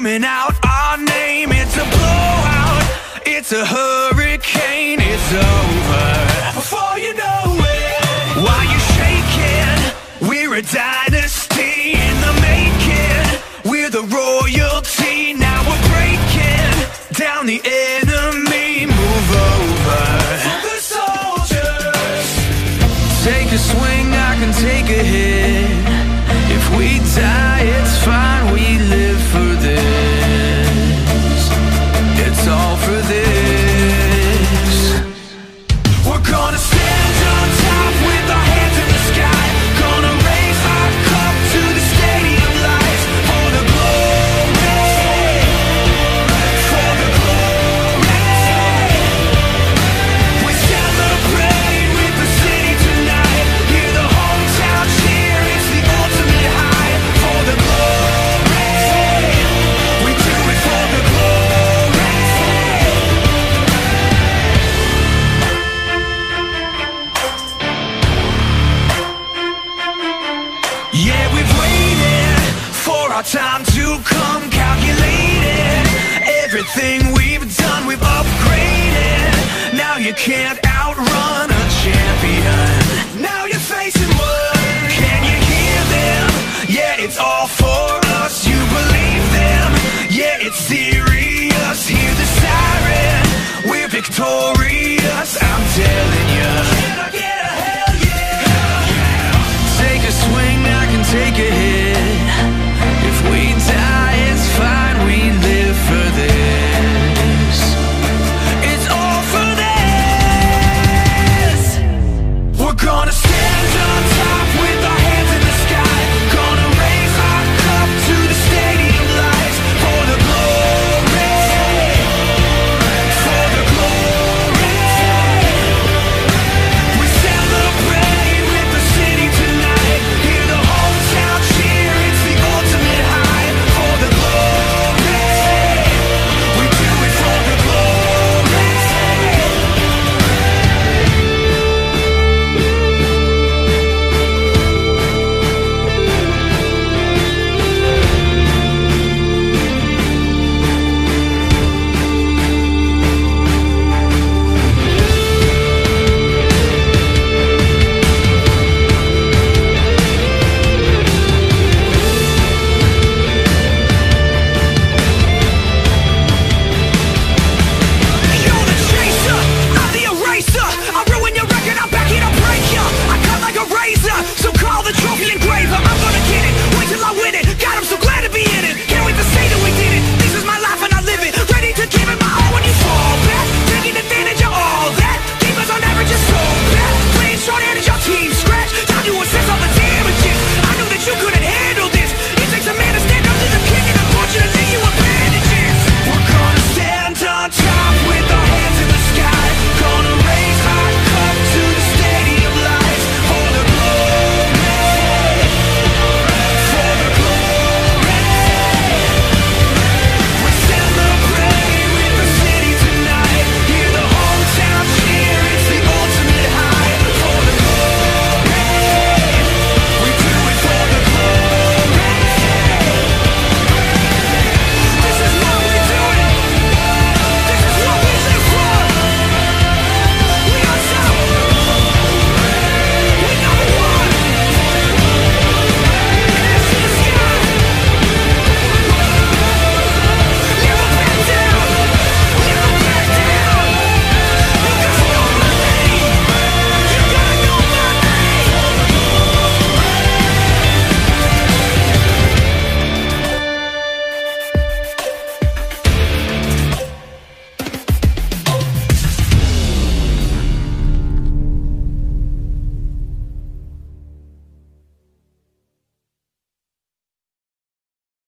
screaming out our name. It's a blowout, it's a hurricane, it's over. Before you know it, while you're shaking, we're a dynasty in the making. We're the royalty, now we're breaking down the enemy. Move over. For the soldiers. Take a swing, I can take a hit. Yeah, we've waited for our time to come, calculated everything we've done, we've upgraded. Now you can't